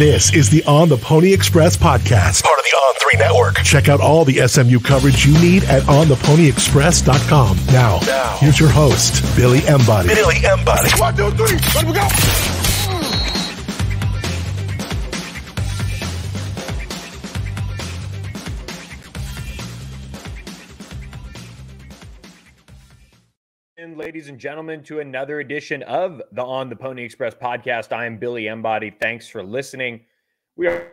This is the On the Pony Express podcast, part of the On 3 network. Check out all the SMU coverage you need at ontheponyexpress.com. Now, now. here's your host, Billy Embody. Billy Embody. One, two, three, let me go. Ladies and gentlemen, to another edition of the On the Pony Express podcast. I am Billy Embody. Thanks for listening. We are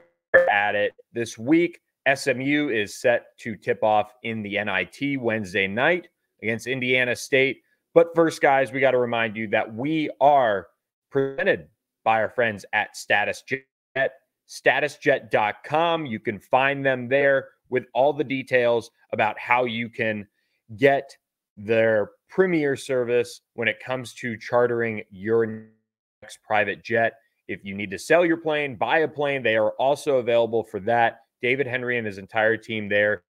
at it this week. SMU is set to tip off in the NIT Wednesday night against Indiana State. But first, guys, we got to remind you that we are presented by our friends at StatusJet, statusjet.com. You can find them there with all the details about how you can get their premier service when it comes to chartering your next private jet. If you need to sell your plane, buy a plane, they are also available for that. David Henry and his entire team there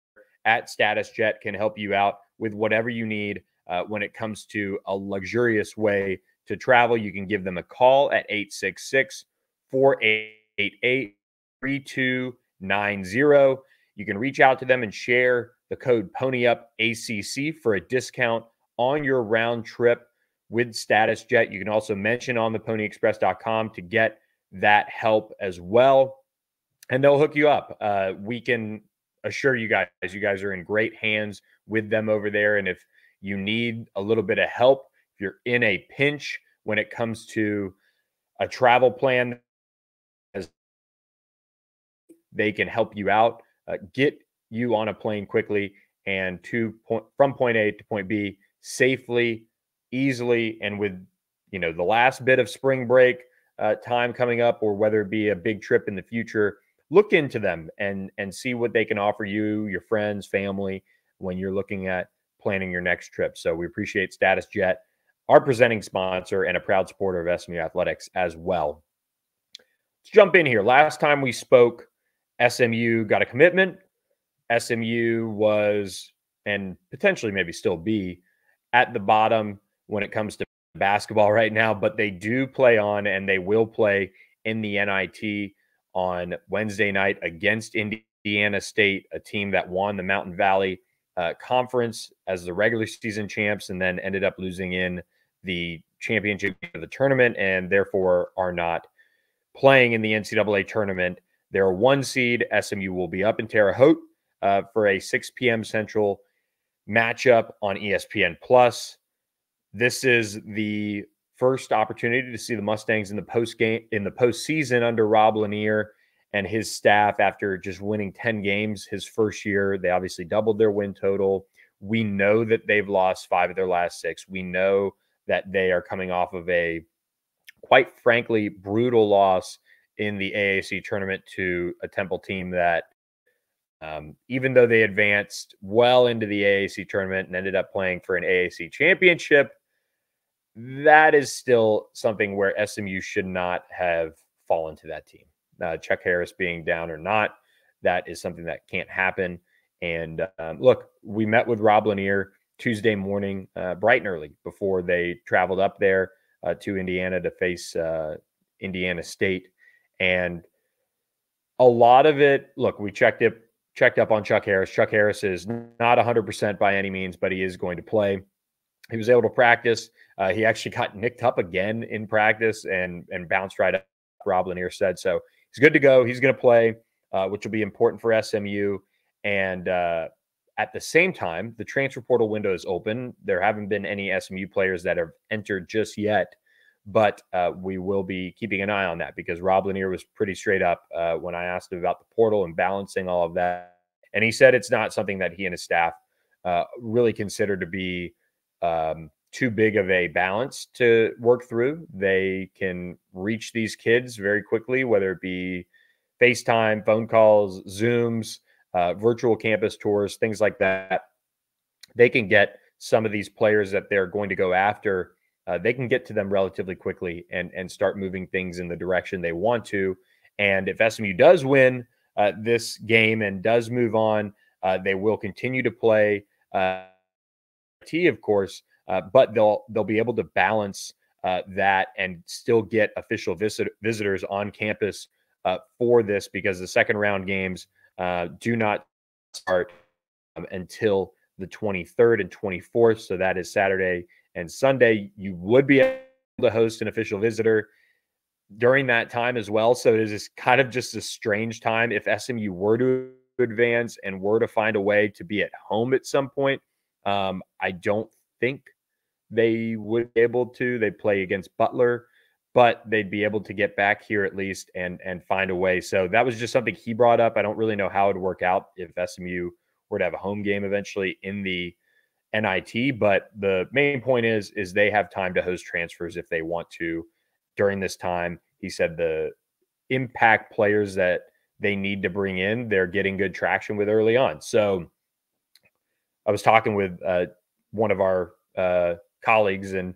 at Status Jet can help you out with whatever you need uh, when it comes to a luxurious way to travel. You can give them a call at 866 488 3290. You can reach out to them and share the code PonyUpACC for a discount on your round trip with Status Jet. You can also mention on the ponyexpress.com to get that help as well. And they'll hook you up. Uh, we can assure you guys, you guys are in great hands with them over there. And if you need a little bit of help, if you're in a pinch when it comes to a travel plan, as they can help you out. Uh, get you on a plane quickly and to point from point A to point B safely, easily, and with you know the last bit of spring break uh, time coming up, or whether it be a big trip in the future. Look into them and and see what they can offer you, your friends, family, when you're looking at planning your next trip. So we appreciate Status Jet, our presenting sponsor and a proud supporter of SMU Athletics as well. Let's jump in here. Last time we spoke, SMU got a commitment SMU was and potentially maybe still be at the bottom when it comes to basketball right now, but they do play on and they will play in the NIT on Wednesday night against Indiana State, a team that won the Mountain Valley uh, Conference as the regular season champs and then ended up losing in the championship of the tournament and therefore are not playing in the NCAA tournament. They're a one seed. SMU will be up in Terre Haute uh, for a 6 p.m. Central matchup on ESPN Plus. This is the first opportunity to see the Mustangs in the post game in the postseason under Rob Lanier and his staff after just winning 10 games his first year. They obviously doubled their win total. We know that they've lost five of their last six. We know that they are coming off of a quite frankly brutal loss in the AAC tournament to a Temple team that um, even though they advanced well into the AAC tournament and ended up playing for an AAC championship, that is still something where SMU should not have fallen to that team. Uh, Chuck Harris being down or not, that is something that can't happen. And um, look, we met with Rob Lanier Tuesday morning, uh, bright and early, before they traveled up there uh, to Indiana to face uh, Indiana State. And a lot of it, look, we checked it checked up on Chuck Harris. Chuck Harris is not 100% by any means, but he is going to play. He was able to practice. Uh, he actually got nicked up again in practice and and bounced right up. Rob Lanier said so. He's good to go. He's going to play, uh, which will be important for SMU. And uh, at the same time, the transfer portal window is open. There haven't been any SMU players that have entered just yet, but uh, we will be keeping an eye on that because Rob Lanier was pretty straight up uh, when I asked him about the portal and balancing all of that. And he said it's not something that he and his staff uh, really consider to be um, too big of a balance to work through. They can reach these kids very quickly, whether it be FaceTime, phone calls, Zooms, uh, virtual campus tours, things like that. They can get some of these players that they're going to go after uh, they can get to them relatively quickly and and start moving things in the direction they want to. And if SMU does win uh, this game and does move on, uh, they will continue to play uh, T, of course, uh, but they'll they'll be able to balance uh, that and still get official visit, visitors on campus for this because the second round games do not start um, until the 23rd and 24th. So that is Saturday and Sunday. You would be able to host an official visitor during that time as well. So it is kind of just a strange time if SMU were to advance and were to find a way to be at home at some point. Um, I don't think they would be able to. They play against Butler, but they'd be able to get back here at least and and find a way. So that was just something he brought up. I don't really know how it would work out if SMU were to have a home game eventually in the NIT, but the main point is is they have time to host transfers if they want to during this time. He said the impact players that they need to bring in, they're getting good traction with early on. So I was talking with uh, one of our uh, colleagues, and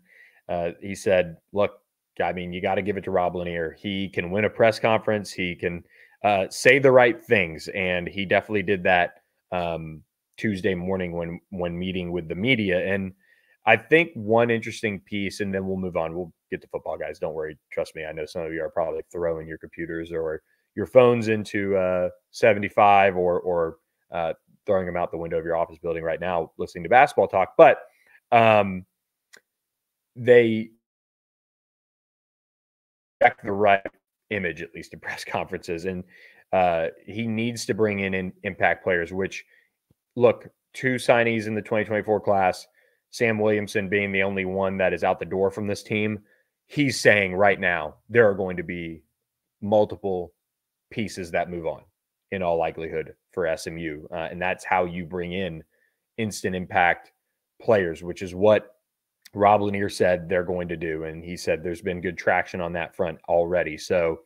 uh, he said, "Look, I mean, you got to give it to Rob Lanier. He can win a press conference. He can uh, say the right things, and he definitely did that um, Tuesday morning when when meeting with the media. And I think one interesting piece, and then we'll move on. We'll get to football, guys. Don't worry. Trust me. I know some of you are probably throwing your computers or your phones into uh, 75 or or uh, throwing them out the window of your office building right now, listening to basketball talk. But um, they check the right image, at least in press conferences. And uh, he needs to bring in, in impact players, which look, two signees in the 2024 class, Sam Williamson being the only one that is out the door from this team. He's saying right now there are going to be multiple pieces that move on in all likelihood for SMU. Uh, and that's how you bring in instant impact players, which is what Rob Lanier said they're going to do. And he said there's been good traction on that front already. So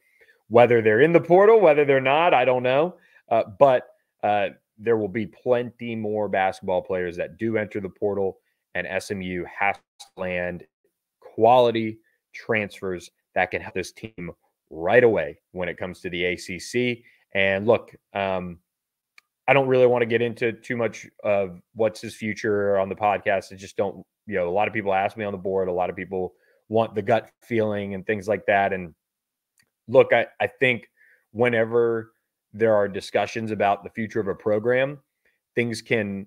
whether they're in the portal, whether they're not, I don't know. Uh, but uh, there will be plenty more basketball players that do enter the portal, and SMU has to land quality transfers that can help this team right away when it comes to the ACC. And look, um, I don't really want to get into too much of what's his future on the podcast. I just don't, you know, a lot of people ask me on the board. A lot of people want the gut feeling and things like that. And look, I, I think whenever there are discussions about the future of a program, things can,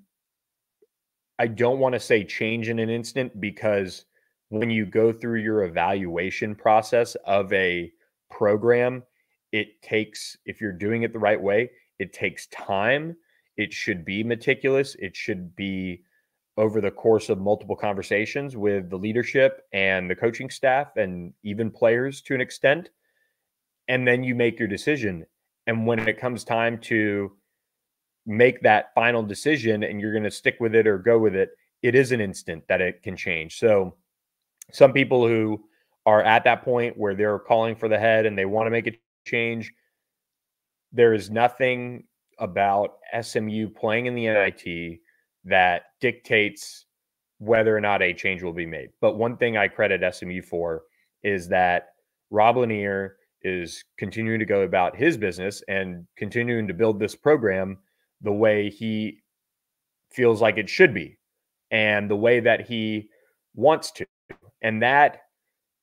I don't want to say change in an instant because when you go through your evaluation process of a program, it takes, if you're doing it the right way, it takes time. It should be meticulous. It should be over the course of multiple conversations with the leadership and the coaching staff and even players to an extent. And then you make your decision. And when it comes time to make that final decision and you're going to stick with it or go with it, it is an instant that it can change. So, some people who are at that point where they're calling for the head and they want to make a change. There is nothing about SMU playing in the NIT that dictates whether or not a change will be made. But one thing I credit SMU for is that Rob Lanier is continuing to go about his business and continuing to build this program the way he feels like it should be and the way that he wants to. And that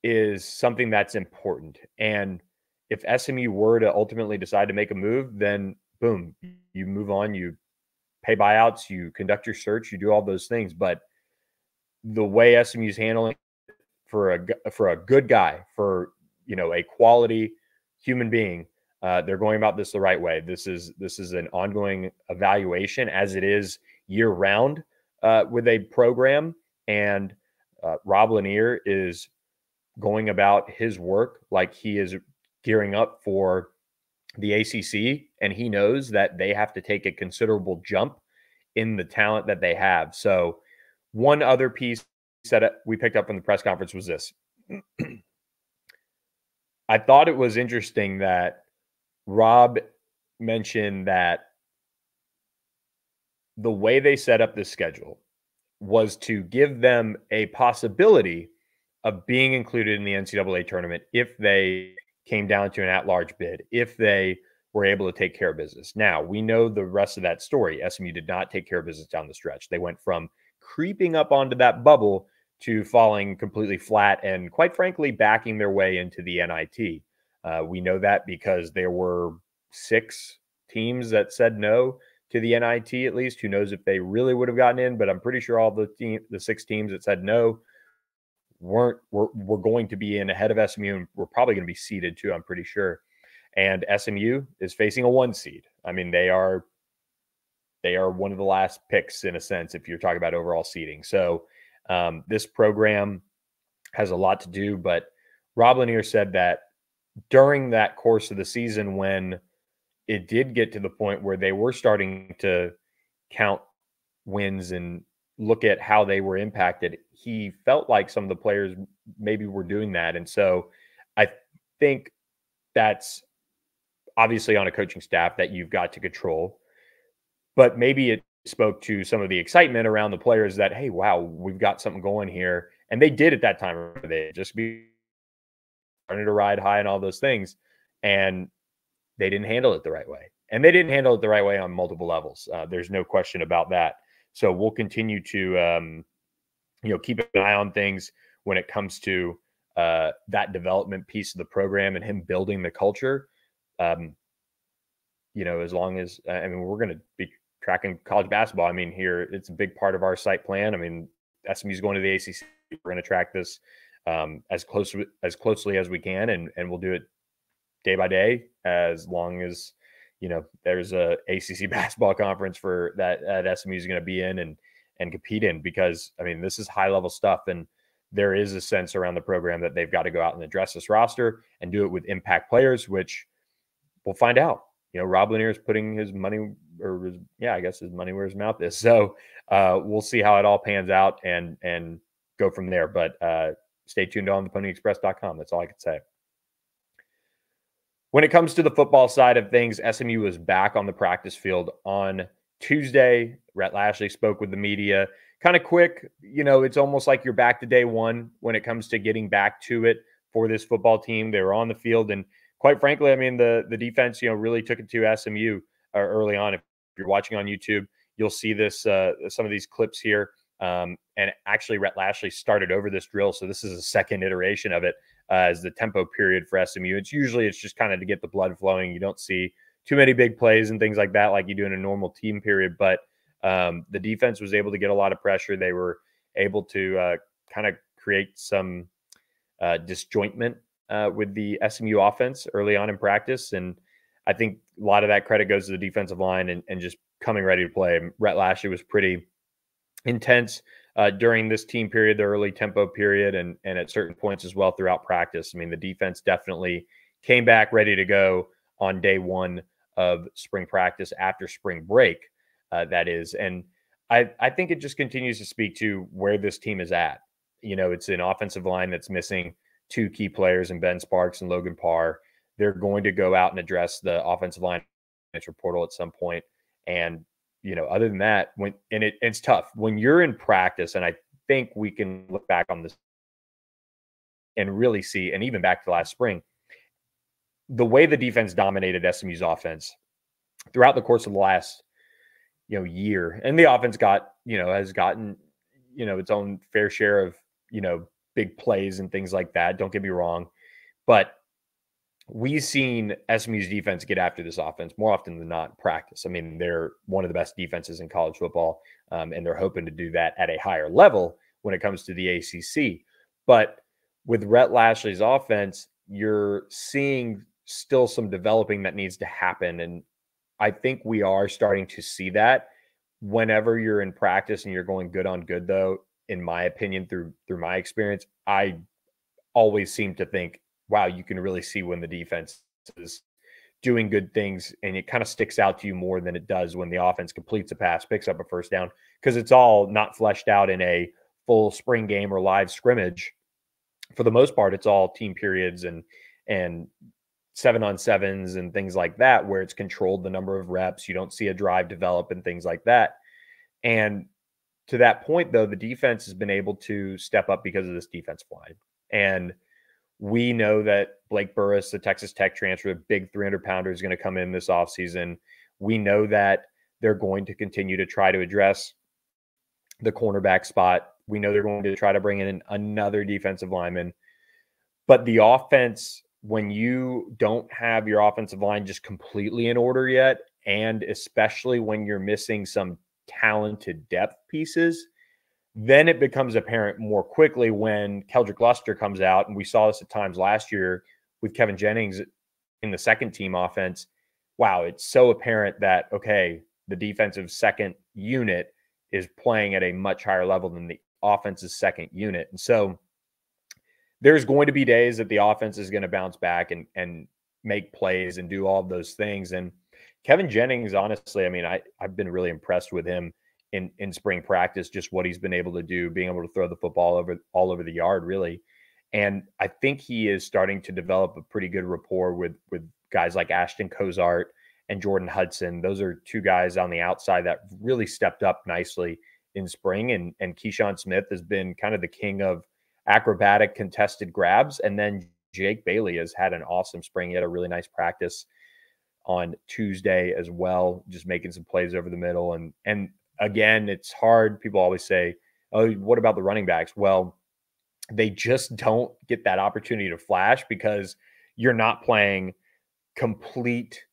is something that's important. And if SMU were to ultimately decide to make a move, then boom, you move on, you pay buyouts, you conduct your search, you do all those things. But the way SMU's handling for a for a good guy, for you know a quality human being, uh, they're going about this the right way. This is this is an ongoing evaluation, as it is year round uh, with a program. And uh, Rob Lanier is going about his work like he is gearing up for the ACC, and he knows that they have to take a considerable jump in the talent that they have. So, one other piece that we picked up from the press conference was this. I thought it was interesting that Rob mentioned that the way they set up this schedule was to give them a possibility of being included in the NCAA tournament if they came down to an at large bid, if they were able to take care of business. Now, we know the rest of that story. SMU did not take care of business down the stretch. They went from creeping up onto that bubble to falling completely flat and, quite frankly, backing their way into the NIT. Uh, we know that because there were six teams that said no to the NIT at least. Who knows if they really would have gotten in? But I'm pretty sure all the team, the six teams that said no, weren't were, were going to be in ahead of SMU, and we're probably going to be seeded too. I'm pretty sure. And SMU is facing a one seed. I mean, they are they are one of the last picks in a sense if you're talking about overall seeding. So um, this program has a lot to do. But Rob Lanier said that during that course of the season, when it did get to the point where they were starting to count wins and look at how they were impacted, he felt like some of the players maybe were doing that. And so I think that's obviously on a coaching staff that you've got to control. But maybe it spoke to some of the excitement around the players that, hey, wow, we've got something going here. And they did at that time. They just be starting to ride high and all those things. And they didn't handle it the right way. And they didn't handle it the right way on multiple levels. Uh, there's no question about that. So we'll continue to, um, you know, keep an eye on things when it comes to uh, that development piece of the program and him building the culture. Um, you know, as long as I mean, we're going to be tracking college basketball. I mean, here it's a big part of our site plan. I mean, SMU is going to the ACC. We're going to track this um, as close as closely as we can, and and we'll do it day by day as long as you know there's a ACC basketball conference for that that SMU is going to be in and and compete in because I mean this is high level stuff and there is a sense around the program that they've got to go out and address this roster and do it with impact players, which we'll find out. You know, Rob Lanier is putting his money or his, yeah, I guess his money where his mouth is. So uh, we'll see how it all pans out and and go from there. But uh, stay tuned on the ponyexpress.com. That's all I can say. When it comes to the football side of things, SMU was back on the practice field on Tuesday. Rhett Lashlee spoke with the media kind of quick. You know, it's almost like you're back to day one when it comes to getting back to it for this football team. They were on the field, and quite frankly, I mean, the the defense, you know, really took it to SMU uh, early on. If you're watching on YouTube, you'll see this uh, some of these clips here. Um, and actually, Rhett Lashlee started over this drill, so this is a second iteration of it uh, as the tempo period for SMU. It's usually it's just kind of to get the blood flowing. You don't see too many big plays and things like that like you do in a normal team period, but um, the defense was able to get a lot of pressure. They were able to uh, kind of create some uh, disjointment uh, with the SMU offense early on in practice, and I think a lot of that credit goes to the defensive line and, and just coming ready to play. Rhett Lashlee was pretty intense uh, during this team period, the early tempo period, and and at certain points as well throughout practice. I mean, the defense definitely came back ready to go on day one of spring practice after spring break. Uh, that is, and I I think it just continues to speak to where this team is at. You know, it's an offensive line that's missing two key players in Ben Sparks and Logan Parr. They're going to go out and address the offensive line portal at some point, and you know, other than that, when and it, it's tough when you're in practice, and I think we can look back on this and really see, and even back to last spring, the way the defense dominated SMU's offense throughout the course of the last, you know, year, and the offense got, you know, has gotten, you know, its own fair share of, you know, big plays and things like that. Don't get me wrong, but we've seen SMU's defense get after this offense more often than not practice. I mean, they're one of the best defenses in college football, um, and they're hoping to do that at a higher level when it comes to the ACC. But with Rhett Lashlee's offense, you're seeing still some developing that needs to happen. And I think we are starting to see that whenever you're in practice and you're going good on good, though, in my opinion, through through my experience, I always seem to think wow, you can really see when the defense is doing good things and it kind of sticks out to you more than it does when the offense completes a pass, picks up a first down, because it's all not fleshed out in a full spring game or live scrimmage. For the most part, it's all team periods and and seven on sevens and things like that, where it's controlled the number of reps. You don't see a drive develop and things like that. And to that point, though, the defense has been able to step up because of this defensive line. And we know that Blake Burris, the Texas Tech transfer, a big 300 pounder, is going to come in this offseason. We know that they're going to continue to try to address the cornerback spot. We know they're going to try to bring in another defensive lineman. But the offense when you don't have your offensive line just completely in order yet, and especially when you're missing some talented depth pieces, then it becomes apparent more quickly when Keldrick Luster comes out. And we saw this at times last year with Kevin Jennings in the second team offense. Wow, it's so apparent that, okay, the defensive second unit is playing at a much higher level than the offense's second unit. And so there's going to be days that the offense is going to bounce back and, and make plays and do all those things. And Kevin Jennings, honestly, I mean, I, I've been really impressed with him in in spring practice, just what he's been able to do, being able to throw the football over all over the yard, really. And I think he is starting to develop a pretty good rapport with with guys like Ashton Cozart and Jordan Hudson. Those are two guys on the outside that really stepped up nicely in spring. And and Keyshawn Smith has been kind of the king of acrobatic contested grabs. And then Jake Bailey has had an awesome spring. He had a really nice practice on Tuesday as well, just making some plays over the middle. And and again, it's hard. People always say, "Oh, what about the running backs?" Well, they just don't get that opportunity to flash because you're not playing complete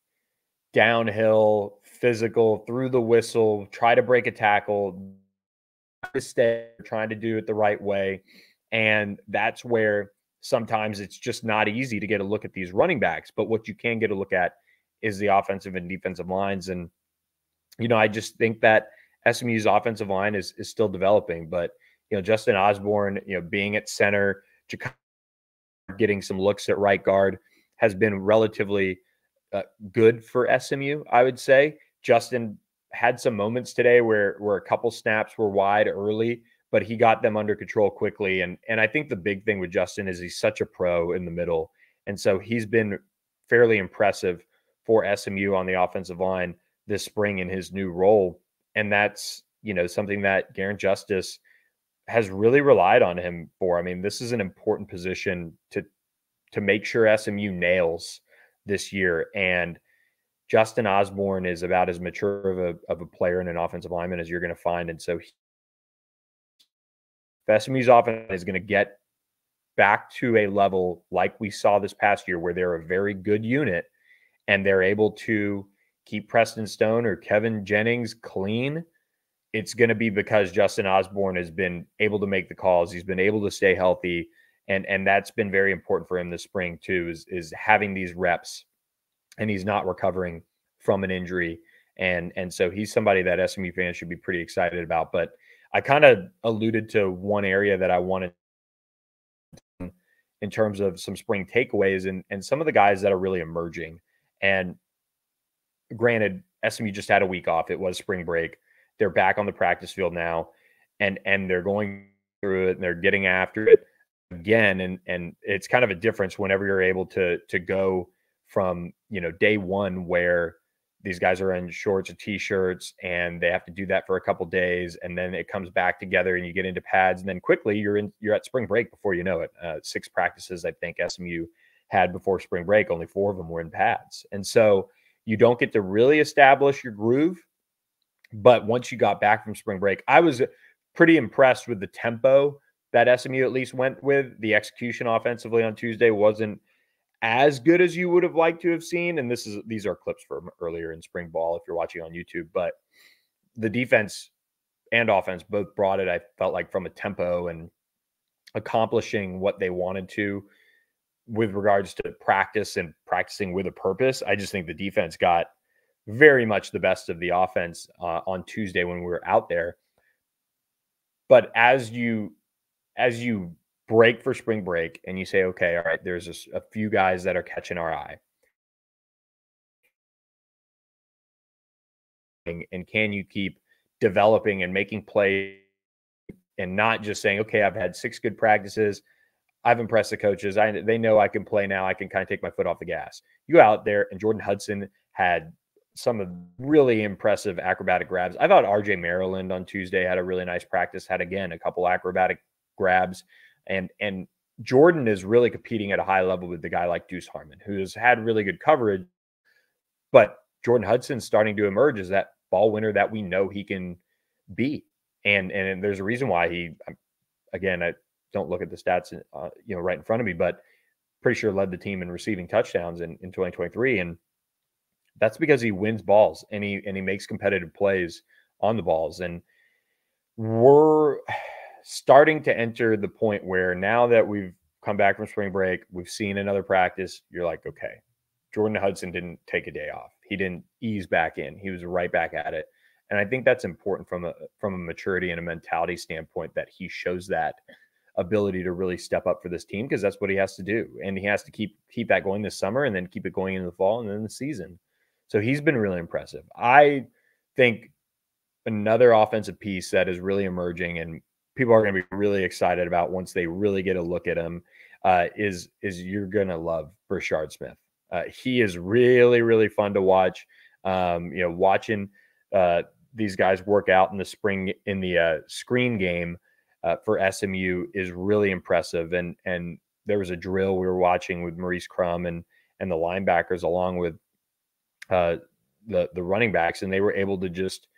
downhill, physical, through the whistle, try to break a tackle, stay trying to do it the right way. And that's where sometimes it's just not easy to get a look at these running backs. But what you can get a look at is the offensive and defensive lines. And, you know, I just think that SMU's offensive line is is still developing, but you know Justin Osborne, you know, being at center, getting some looks at right guard has been relatively uh, good for SMU. I would say Justin had some moments today where where a couple snaps were wide early, but he got them under control quickly. And and I think the big thing with Justin is he's such a pro in the middle, and so he's been fairly impressive for SMU on the offensive line this spring in his new role and that's you know something that Garin Justice has really relied on him for. I mean, this is an important position to to make sure SMU nails this year. And Justin Osborne is about as mature of a, of a player in an offensive lineman as you're going to find. And so, he, SMU's offense is going to get back to a level like we saw this past year, where they're a very good unit and they're able to keep Preston Stone or Kevin Jennings clean, it's going to be because Justin Osborne has been able to make the calls. He's been able to stay healthy, and and that's been very important for him this spring too. Is is having these reps, and he's not recovering from an injury, and and so he's somebody that SMU fans should be pretty excited about. But I kind of alluded to one area that I wanted in terms of some spring takeaways and and some of the guys that are really emerging. And granted, SMU just had a week off. It was spring break. They're back on the practice field now, and and they're going through it and they're getting after it again. And and it's kind of a difference whenever you're able to to go from you know day one where these guys are in shorts and t-shirts and they have to do that for a couple days and then it comes back together and you get into pads and then quickly you're in you're at spring break before you know it uh, six practices i think smu had before spring break only four of them were in pads and so you don't get to really establish your groove. But once you got back from spring break, I was uh, pretty impressed with the tempo that SMU at least went with. The execution offensively on Tuesday wasn't as good as you would have liked to have seen. And this is these are clips from earlier in spring ball if you're watching on YouTube. But the defense and offense both brought it, I felt like, from a tempo and accomplishing what they wanted to with regards to practice and practicing with a purpose. I just think the defense got very much the best of the offense uh, on Tuesday when we were out there. But as you as you break for spring break and you say, okay, all right, there's a, a few guys that are catching our eye. And, can you keep developing and making plays and not just saying, okay, I've had six good practices. I've impressed the coaches. I they know I can play now. I can kind of take my foot off the gas. You go out there, and Jordan Hudson had some of really impressive acrobatic grabs. I thought RJ Maryland on Tuesday had a really nice practice. Had again a couple acrobatic grabs, and and Jordan is really competing at a high level with the guy like Deuce Harmon, who has had really good coverage. But Jordan Hudson's starting to emerge as that ball winner that we know he can be, and and there's a reason why he, um, again, I, don't look at the stats, uh, you know, right in front of me, but pretty sure led the team in receiving touchdowns in, in 2023. And that's because he wins balls and he and he makes competitive plays on the balls. And we're starting to enter the point where now that we've come back from spring break, we've seen another practice, you're like, okay, Jordan Hudson didn't take a day off. He didn't ease back in. He was right back at it. And I think that's important from a from a maturity and a mentality standpoint that he shows that ability to really step up for this team because that's what he has to do. And he has to keep keep that going this summer and then keep it going into the fall and then the season. So he's been really impressive. I think another offensive piece that is really emerging and people are going to be really excited about once they really get a look at him uh, is is you're going to love Brashard Smith. Uh, he is really really fun to watch. Um, you know, watching uh, these guys work out in the spring in the uh, screen game uh, for SMU is really impressive. And and there was a drill we were watching with Maurice Crum and and the linebackers along with uh, the the running backs, and they were able to just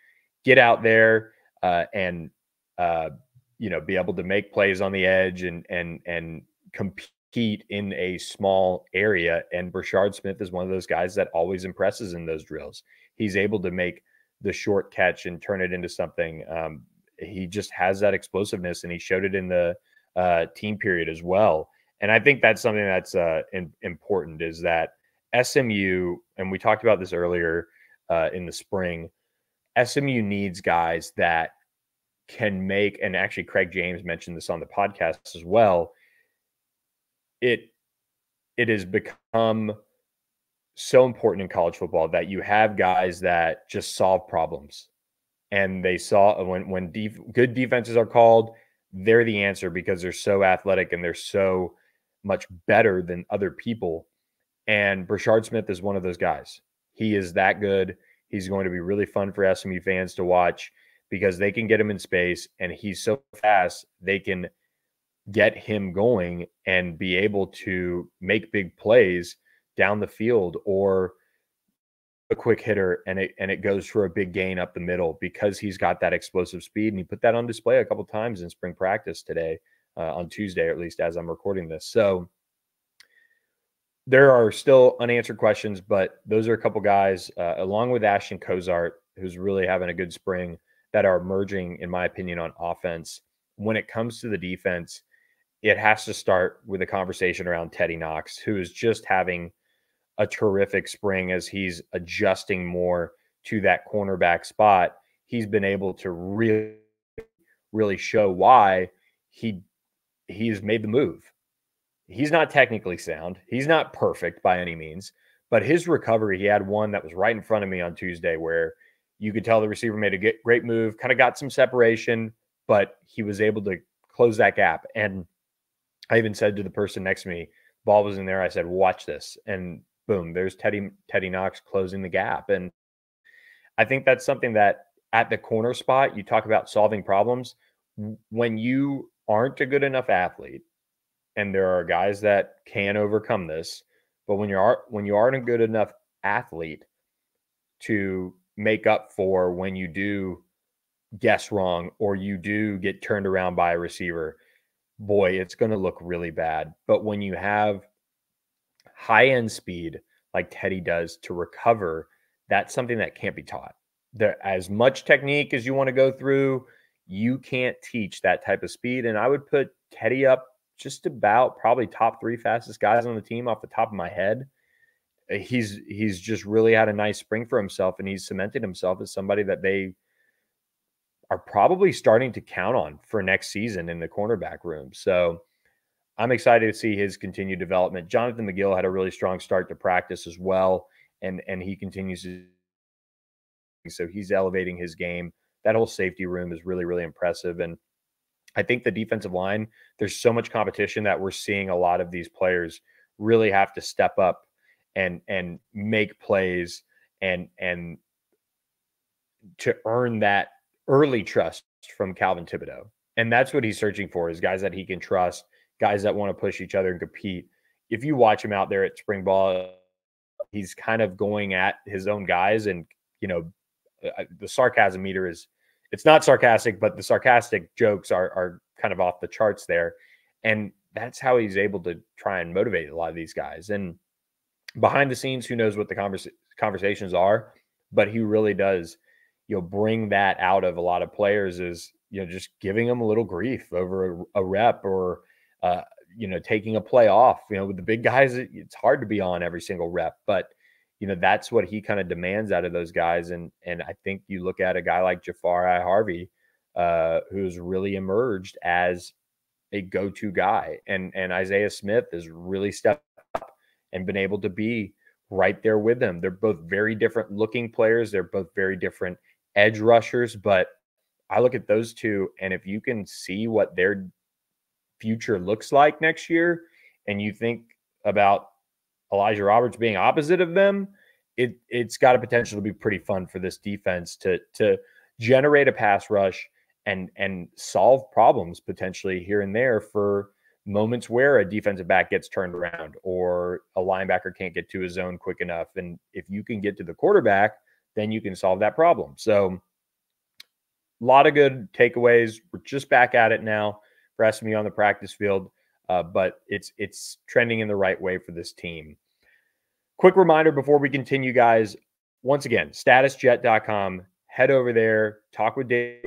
get out there uh, and uh, you know be able to make plays on the edge and and and compete in a small area. And Brashard Smith is one of those guys that always impresses in those drills. He's able to make the short catch and turn it into something. Um, he just has that explosiveness, and he showed it in the uh, team period as well. And I think that's something that's uh, in, important is that SMU, and we talked about this earlier uh, in the spring. SMU needs guys that can make, and actually Craig James mentioned this on the podcast as well. It it has become so important in college football that you have guys that just solve problems. And they saw uh, when when def, good defenses are called, they're the answer because they're so athletic and they're so much better than other people. And Brashard Smith is one of those guys. He is that good. He's going to be really fun for SMU fans to watch because they can get him in space and he's so fast, they can get him going and be able to make big plays down the field or a quick hitter and it and it goes for a big gain up the middle because he's got that explosive speed and he put that on display a couple times in spring practice today uh, on Tuesday at least as I'm recording this. So there are still unanswered questions, but those are a couple guys uh, along with Ashton Cozart who's really having a good spring that are emerging in my opinion on offense. When it comes to the defense, it has to start with a conversation around Teddy Knox who is just having a terrific spring as he's adjusting more to that cornerback spot. He's been able to really, really show why he he's made the move. He's not technically sound. He's not perfect by any means, but his recovery, he had one that was right in front of me on Tuesday where you could tell the receiver made a great move, kind of got some separation, but he was able to close that gap. And I even said to the person next to me, ball was in there. I said, watch this. And boom, there's Teddy Teddy Knox closing the gap. And I think that's something that at the corner spot, you talk about solving problems. When you aren't a good enough athlete, and there are guys that can overcome this, but when you are when you aren't a good enough athlete to make up for when you do guess wrong or you do get turned around by a receiver, boy, it's going to look really bad. But when you have high end speed like Teddy does to recover, that's something that can't be taught. There, as much technique as you want to go through, you can't teach that type of speed. And I would put Teddy up just about probably top three fastest guys on the team off the top of my head. Uh, he's he's just really had a nice spring for himself, and he's cemented himself as somebody that they are probably starting to count on for next season in the cornerback room. So I'm excited to see his continued development. Jonathan McGill had a really strong start to practice as well, and and he continues to. So he's elevating his game. That whole safety room is really really impressive, and I think the defensive line. There's so much competition that we're seeing a lot of these players really have to step up and and make plays and and to earn that early trust from Calvin Thibodeau. And that's what he's searching for is guys that he can trust guys that want to push each other and compete. If you watch him out there at spring ball, he's kind of going at his own guys, and you know, uh, the sarcasm meter is it's not sarcastic, but the sarcastic jokes are are kind of off the charts there. And that's how he's able to try and motivate a lot of these guys. And behind the scenes, who knows what the conversa- conversations are, but he really does, you know, bring that out of a lot of players is, you know, just giving them a little grief over a, a rep or, uh, you know, taking a play off. You know, with the big guys, it's hard to be on every single rep, but you know that's what he kind of demands out of those guys. And and I think you look at a guy like Jahfar Harvey, uh, who's really emerged as a go-to guy, and and Isaiah Smith has really stepped up and been able to be right there with them. They're both very different looking players. They're both very different edge rushers, but I look at those two, and if you can see what their future looks like next year, and you think about Elijah Roberts being opposite of them, it it's got a potential to be pretty fun for this defense to to generate a pass rush and and solve problems potentially here and there for moments where a defensive back gets turned around or a linebacker can't get to his zone quick enough. And if you can get to the quarterback, then you can solve that problem. So a lot of good takeaways. We're just back at it now for SMU on the practice field, uh, but it's it's trending in the right way for this team. Quick reminder before we continue, guys. Once again, statusjet.com. Head over there, talk with Dave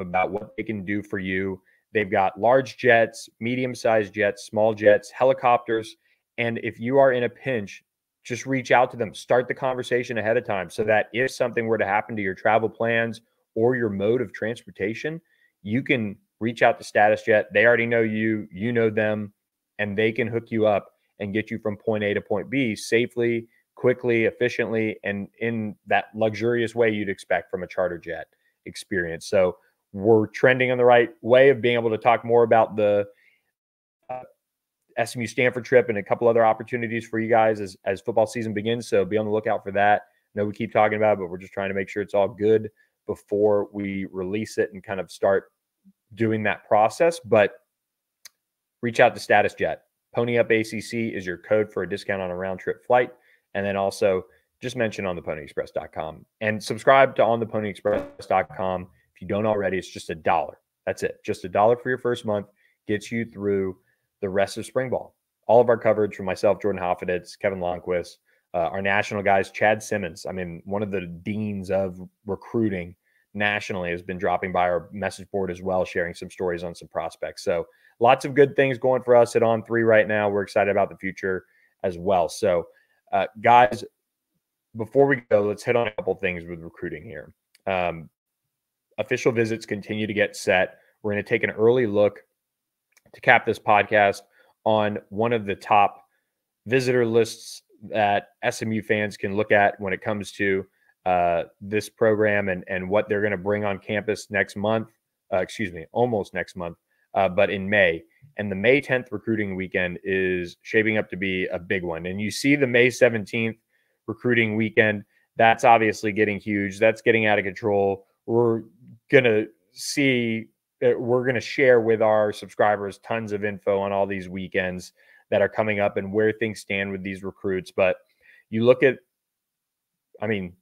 about what they can do for you. They've got large jets, medium sized jets, small jets, helicopters. And if you are in a pinch, just reach out to them. Start the conversation ahead of time so that if something were to happen to your travel plans or your mode of transportation, you can reach out to Status Jet. They already know you, you know them, and they can hook you up and get you from point A to point B safely, quickly, efficiently, and in that luxurious way you'd expect from a charter jet experience. So we're trending in the right way of being able to talk more about the uh, SMU Stanford trip and a couple other opportunities for you guys as, as football season begins. So be on the lookout for that. I know we keep talking about it, but we're just trying to make sure it's all good before we release it and kind of start doing that process. But reach out to StatusJet. Pony Up ACC is your code for a discount on a round trip flight. And then also just mention on the ponyexpress.com and subscribe to on the ponyexpress.com. If you don't already, it's just a dollar. That's it. Just a dollar for your first month gets you through the rest of spring ball. All of our coverage from myself, Jordan Hoffeditz, Kevin Lonnquist, uh, our national guys, Chad Simmons. I mean, one of the deans of recruiting nationally has been dropping by our message board as well, sharing some stories on some prospects. So lots of good things going for us at On Three right now. We're excited about the future as well. So, uh, guys, before we go, let's hit on a couple things with recruiting here. Um, official visits continue to get set. We're going to take an early look to cap this podcast on one of the top visitor lists that SMU fans can look at when it comes to uh, this program and, and what they're going to bring on campus next month. Uh, excuse me, almost next month uh, but in May. And the May 10th recruiting weekend is shaping up to be a big one. And you see the May 17th recruiting weekend. That's obviously getting huge. That's getting out of control. We're going to see, uh, we're going to share with our subscribers tons of info on all these weekends that are coming up and where things stand with these recruits. But you look at, I mean,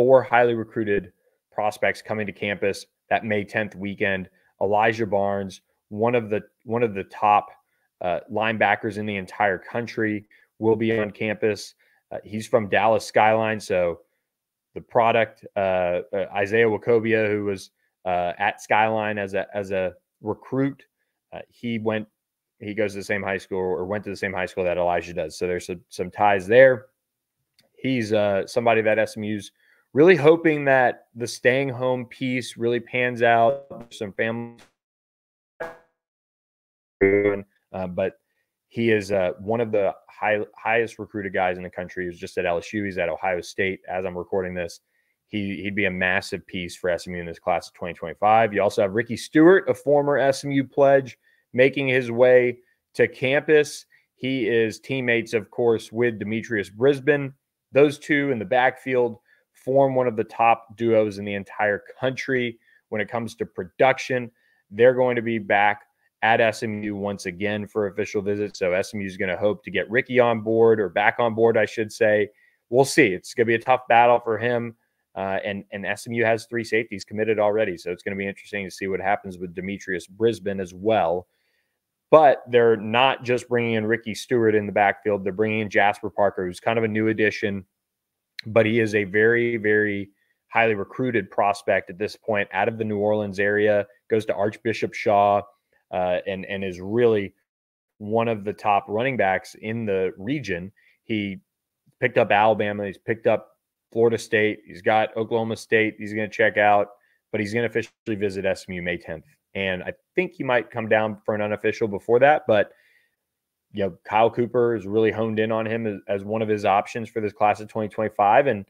four highly recruited prospects coming to campus that May 10th weekend Elijah Barnes, one of the one of the top uh, linebackers in the entire country will be on campus. Uh, he's from Dallas Skyline, so the product uh, uh Isaiah Nwokobia, who was uh, at Skyline as a as a recruit, uh, he went he goes to the same high school or went to the same high school that Elijah does. So there's some, some ties there. He's somebody that SMU's really hoping that the staying home piece really pans out. Some family uh, but he is uh, one of the high, highest recruited guys in the country. He was just at LSU. He's at Ohio State as I'm recording this. He, he'd be a massive piece for SMU in this class of 2025. You also have Ricky Stewart, a former SMU pledge, making his way to campus. He is teammates, of course, with Demetrius Brisbane. Those two in the backfield form one of the top duos in the entire country when it comes to production. They're going to be back at SMU once again for official visits. So SMU is going to hope to get Ricky on board or back on board, I should say. We'll see. It's going to be a tough battle for him. Uh, and and SMU has three safeties committed already, so it's going to be interesting to see what happens with Demetrius Brisbane as well. But they're not just bringing in Ricky Stewart in the backfield. They're bringing in Jasper Parker, who's kind of a new addition, but he is a very, very highly recruited prospect at this point out of the New Orleans area, goes to Archbishop Shaw, uh, and, and is really one of the top running backs in the region. He picked up Alabama, he's picked up Florida State, he's got Oklahoma State, he's going to check out, but he's going to officially visit SMU May 10th. And I think he might come down for an unofficial before that. But, you know, Kyle Cooper is really honed in on him as, as one of his options for this class of 2025. And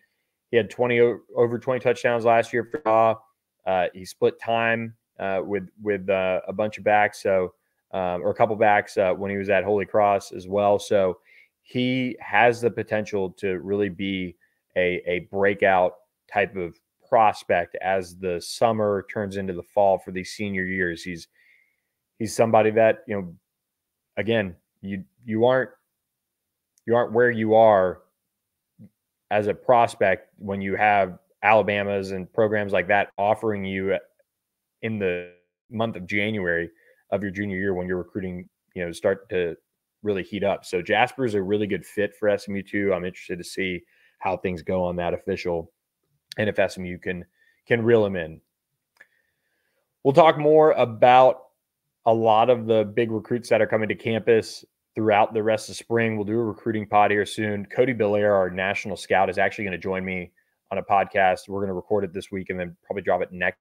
he had 20 over 20 touchdowns last year for uh, he split time uh, with with uh, a bunch of backs, so um, or a couple backs uh, when he was at Holy Cross as well. So he has the potential to really be a, a breakout type of prospect as the summer turns into the fall for these senior years. He's he's somebody that you know. Again, you you aren't you aren't where you are as a prospect when you have Alabama's and programs like that offering you in the month of January of your junior year when you're recruiting, you know, start to really heat up. So Jasper is a really good fit for SMU too. I'm interested to see how things go on that official and if SMU can can reel him in. We'll talk more about a lot of the big recruits that are coming to campus throughout the rest of spring. We'll do a recruiting pod here soon. Cody Belair, our national scout, is actually going to join me on a podcast. We're going to record it this week and then probably drop it next.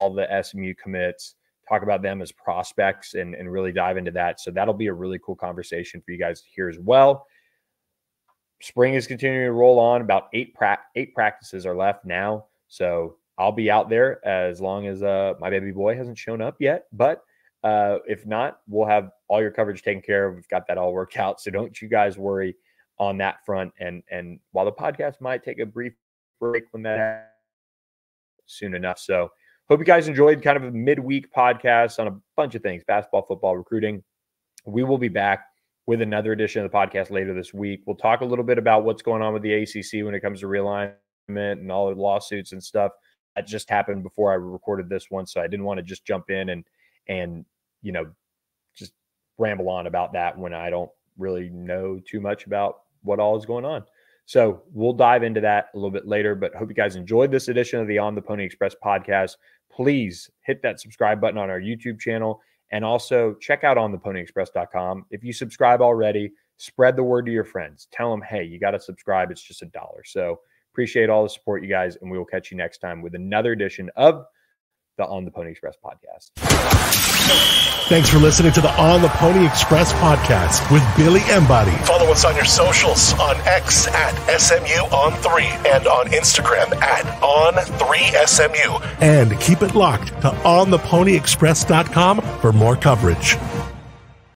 All the SMU commits, talk about them as prospects and, and really dive into that. So that'll be a really cool conversation for you guys to hear as well spring is continuing to roll on. About eight pra- eight practices are left now, so I'll be out there as long as uh, my baby boy hasn't shown up yet. But uh, if not, we'll have all your coverage taken care of. We've got that all worked out, so don't you guys worry on that front. And and while the podcast might take a brief break when that soon enough, so hope you guys enjoyed kind of a midweek podcast on a bunch of things: basketball, football, recruiting. We will be back with another edition of the podcast later this week. We'll talk a little bit about what's going on with the ACC when it comes to realignment and all the lawsuits and stuff. That just happened before I recorded this one, so I didn't want to just jump in and and you know just ramble on about that when I don't really know too much about what all is going on. So we'll dive into that a little bit later. But hope you guys enjoyed this edition of the On the Pony Express podcast. Please hit that subscribe button on our YouTube channel and also check out on theponyexpress.com. If you subscribe already, spread the word to your friends. Tell them, hey, you got to subscribe. It's just a dollar. So appreciate all the support, you guys. And we will catch you next time with another edition of the On the Pony Express podcast. Thanks for listening to the On the Pony Express podcast with Billy Embody. Follow us on your socials on X at SMU on 3 and on Instagram at On3SMU. And keep it locked to OnThePonyExpress.com for more coverage.